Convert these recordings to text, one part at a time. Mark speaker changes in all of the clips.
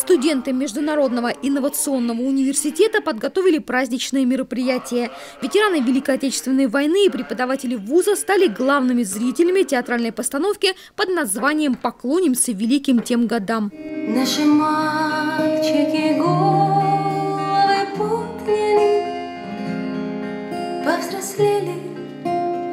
Speaker 1: Студенты Международного инновационного университета подготовили праздничные мероприятия. Ветераны Великой Отечественной войны и преподаватели вуза стали главными зрителями театральной постановки под названием «Поклонимся великим тем годам». Наши мальчики головы подняли, повзрослели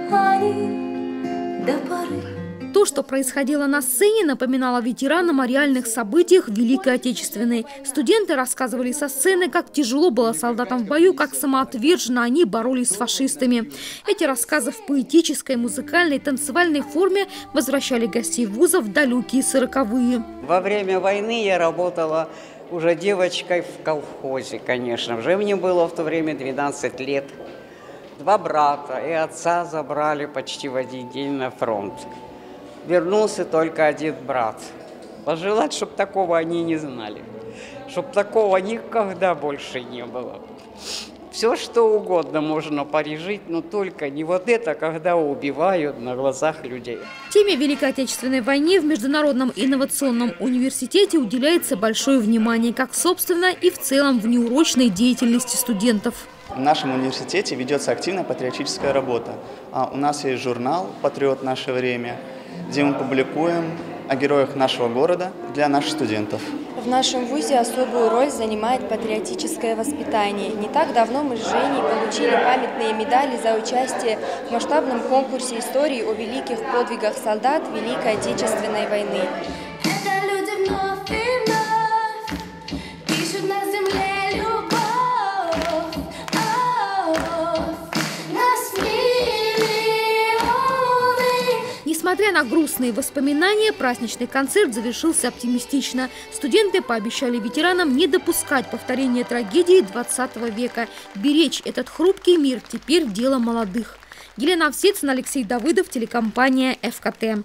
Speaker 1: они до поры. То, что происходило на сцене, напоминало ветеранам о реальных событиях Великой Отечественной. Студенты рассказывали со сцены, как тяжело было солдатам в бою, как самоотверженно они боролись с фашистами. Эти рассказы в поэтической, музыкальной, танцевальной форме возвращали гостей вуза в далекие сороковые.
Speaker 2: Во время войны я работала уже девочкой в колхозе, конечно же. Мне было в то время 12 лет. Два брата и отца забрали почти в один день на фронт вернулся только один брат. Пожелать, чтобы такого они не знали, чтобы такого никогда больше не было. Все, что угодно можно пережить, но только не вот это, когда убивают на глазах людей.
Speaker 1: Теме Великой Отечественной войны в Международном инновационном университете уделяется большое внимание, как собственно и в целом в неурочной деятельности студентов.
Speaker 3: В нашем университете ведется активная патриотическая работа. А у нас есть журнал «Патриот. Наше время», где мы публикуем о героях нашего города для наших студентов.
Speaker 4: В нашем ВУЗе особую роль занимает патриотическое воспитание. Не так давно мы с Женей получили памятные медали за участие в масштабном конкурсе истории о великих подвигах солдат Великой Отечественной войны.
Speaker 1: Несмотря на грустные воспоминания, праздничный концерт завершился оптимистично. Студенты пообещали ветеранам не допускать повторения трагедии 20 века. Беречь этот хрупкий мир теперь дело молодых. Елена Овсецина, Алексей Давыдов, телекомпания «ФКТ».